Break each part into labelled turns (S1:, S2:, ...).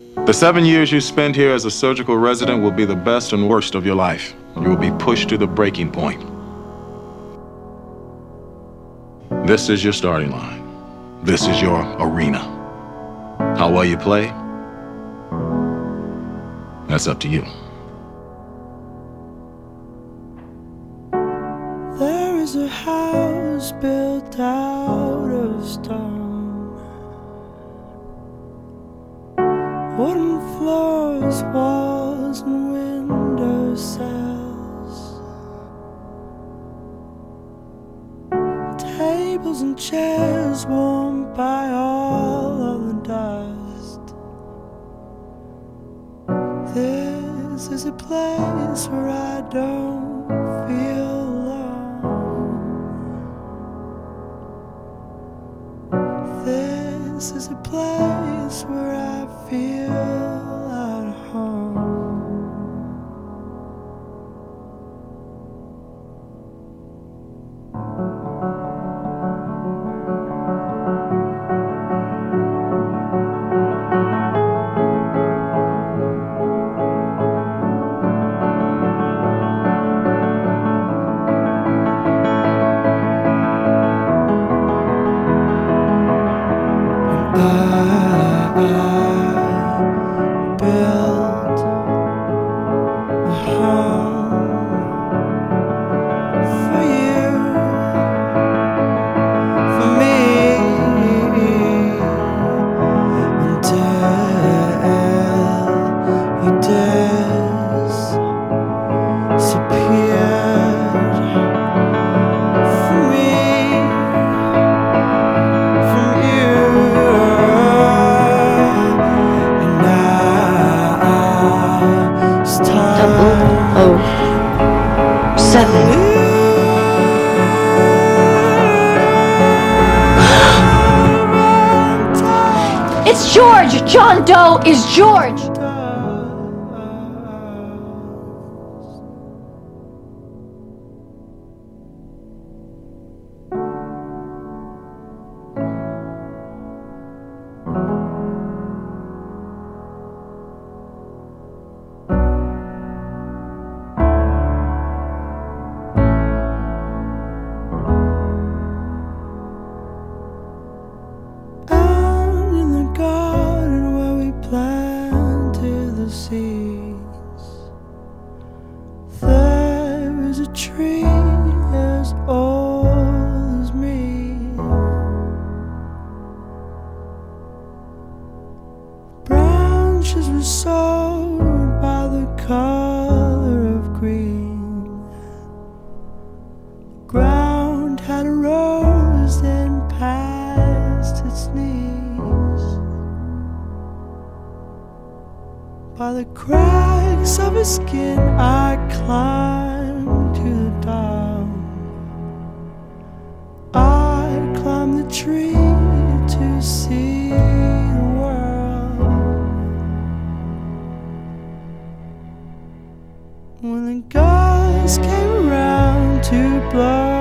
S1: The seven years you spend here as a surgical resident will be the best and worst of your life. You will be pushed to the breaking point. This is your starting line. This is your arena. How well you play, that's up to you.
S2: There is a house built out of stone. Wooden floors, walls, and window sills. Tables and chairs warmed by all of the dust. This is a place where I don't feel alone. This is a place where I feel
S3: George! John Doe is George!
S2: Sold by the color of green. The Ground had rose and past its knees. By the cracks of his skin, I climbed Guys came around to blow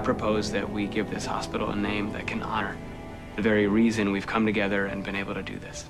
S4: propose that we give this hospital a name that can honor the very reason we've come together and been able to do this.